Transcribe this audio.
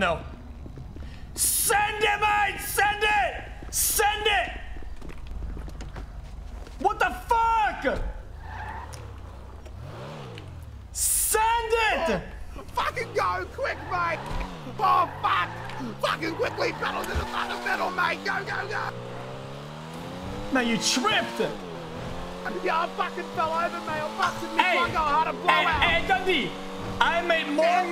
No. Send it, mate! Send it! Send it! What the fuck? Send it! Oh, fucking go, quick, mate! Oh, fuck! Fucking quickly pedal to the fucking middle, mate! Go, go, go! Now you tripped! Yeah, I fucking fell over, mate. I busted me Hey, plug. I had a blowout. hey, hey, Dundee! I made more money.